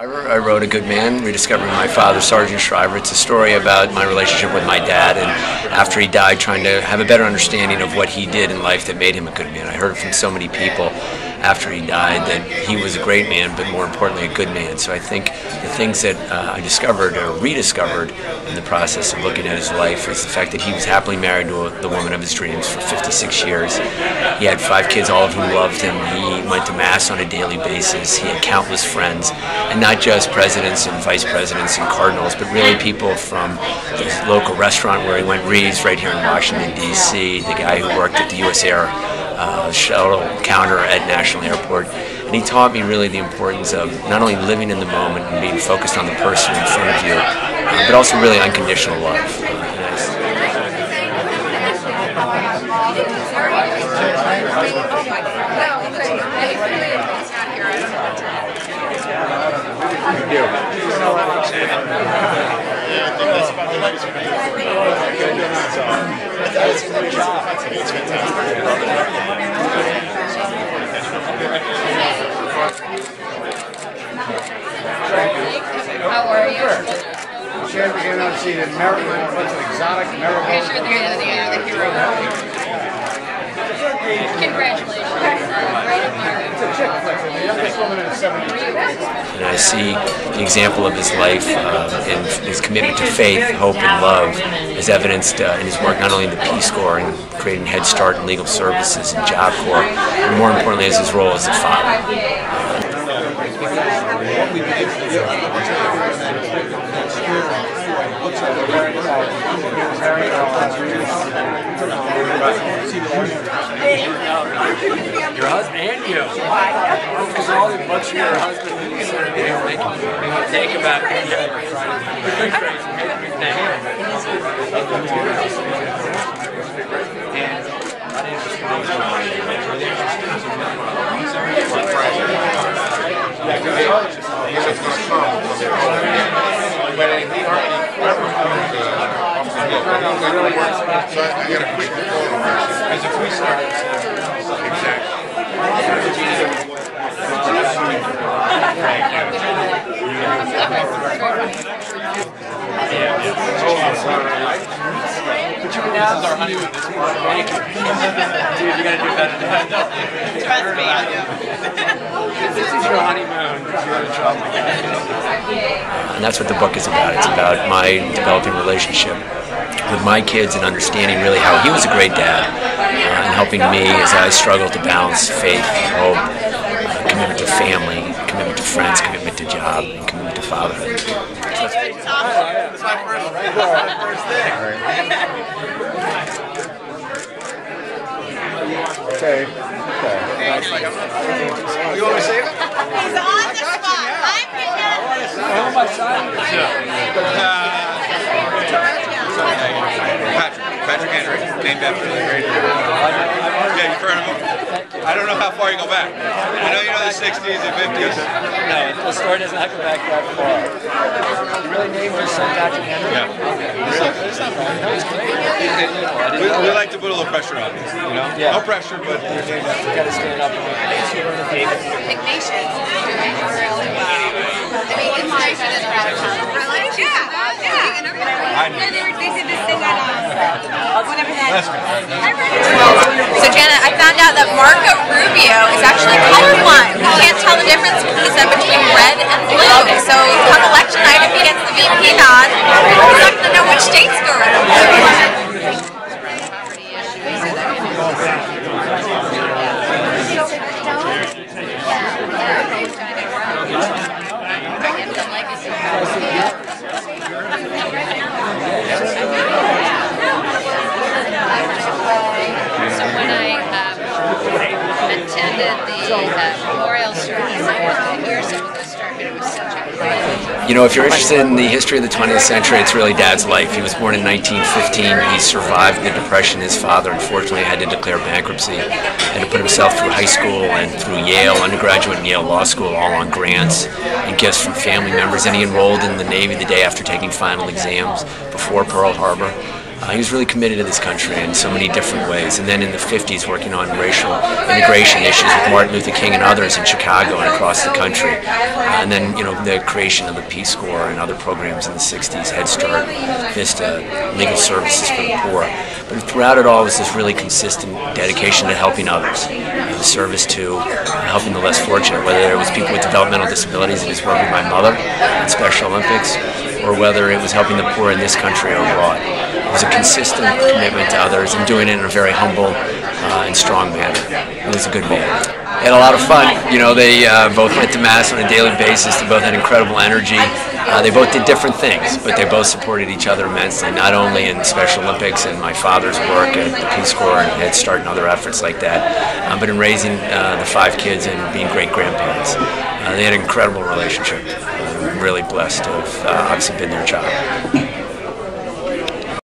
I wrote A Good Man, Rediscovering My Father, Sargent Shriver. It's a story about my relationship with my dad and after he died, trying to have a better understanding of what he did in life that made him a good man. I heard it from so many people after he died that he was a great man, but more importantly, a good man. So I think the things that uh, I discovered or rediscovered in the process of looking at his life is the fact that he was happily married to the woman of his dreams for 56 years. He had five kids, all of whom loved him. He went to Mass on a daily basis. He had countless friends, and not just presidents and vice presidents and cardinals, but really people from the local restaurant where he went, Reeves, right here in Washington, D.C., the guy who worked at the U.S. Air uh, shuttle counter at National Airport. And he taught me really the importance of not only living in the moment and being focused on the person in front of you, uh, but also really unconditional love. How are you? Sharon began on scene in Maryland, what's it, exotic, Okay, Marigold? sure, the end of the year, the hero. Congratulations. Great admirer. It's a chick flick, and the youngest woman in 70 And I see the example of his life uh, and his commitment to faith, hope, and love as evidenced uh, in his work not only in the Peace Corps and creating Head Start and legal services and Job Corps, but more importantly as his role as a father. Your husband and you. Because all the of your husband and you make you take him crazy. And my name is As a free start. Exactly. This is our honeymoon. Thank you. Dude, you gotta do better than that. Trust me. This is. And that's what the book is about. It's about my developing relationship with my kids and understanding really how he was a great dad uh, and helping me as I struggle to balance faith, hope, uh, commitment to family, commitment to friends, commitment to job, and commitment to fatherhood. That's my first, my first thing. Okay, okay. You want me to save it? He's on the spot. I'm picking up. Oh, my son. Patrick. Patrick Henry, named after the great. Yeah, you've heard of him? I don't know how far you go back. I know you know the 60s and 50s. No, the story doesn't have to go back that far. You really named your son Patrick Henry? Yeah. We, we like to put a little pressure on this, you know? Yeah. No pressure, but you're named after. Gotta stand up and Ignatius. I mean, it's my kind of Really? Yeah. Yeah. I No, know. they, were, they did this thing at um, whatever that. Let's go. I read it. So Janet, I found out that Marco Rubio is actually colorblind. He can't tell the difference, he said, between red and blue. So come election night, if he gets the VP nod, he's not going to know which states go red and blue. So when I um, attended the uh, memorial service, I got to hear some of the stuff, and it was such a great You know, if you're interested in the history of the 20th century, it's really Dad's life. He was born in 1915. He survived the Depression. His father, unfortunately, had to declare bankruptcy, had to put himself through high school and through Yale, undergraduate and Yale Law School, all on grants and gifts from family members. And he enrolled in the Navy the day after taking final exams before Pearl Harbor. Uh, he was really committed to this country in so many different ways. And then in the 50s, working on racial integration issues with Martin Luther King and others in Chicago and across the country. Uh, and then, you know, the creation of the Peace Corps and other programs in the 60s, Head Start, VISTA, legal services for the poor. But throughout it all was this really consistent dedication to helping others, uh, service to helping the less fortunate, whether it was people with developmental disabilities and his work with my mother at Special Olympics, or whether it was helping the poor in this country or abroad. It was a consistent commitment to others and doing it in a very humble uh, and strong manner. He was a good man. Had a lot of fun. You know, they uh, both went to mass on a daily basis. They both had incredible energy. Uh, they both did different things, but they both supported each other immensely, not only in Special Olympics and my father's work at the Peace Corps and Head Start and other efforts like that, uh, but in raising uh, the five kids and being great grandparents. Uh, they had an incredible relationship. I'm really blessed to have uh, obviously been their child.